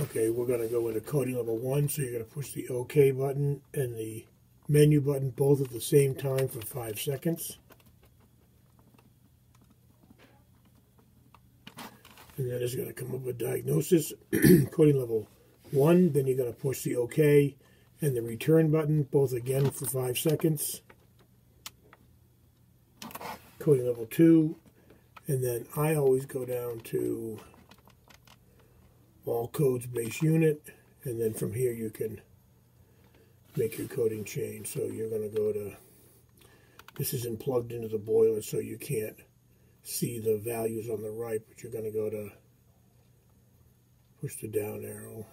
Okay, we're going to go into coding level one, so you're going to push the OK button and the menu button both at the same time for five seconds. And then it's going to come up with diagnosis, coding level one. Then you're going to push the OK and the return button both again for five seconds. Coding level two. And then I always go down to all codes base unit, and then from here you can make your coding change. So you're going to go to, this isn't plugged into the boiler, so you can't see the values on the right, but you're going to go to, push the down arrow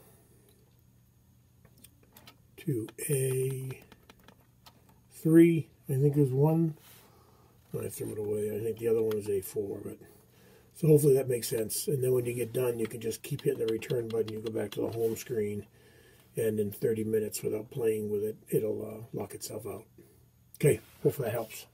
to A3. I think there's one. I threw it away. I think the other one is A4, but so hopefully that makes sense. And then when you get done, you can just keep hitting the return button. You go back to the home screen, and in 30 minutes, without playing with it, it'll uh, lock itself out. Okay, hopefully that helps.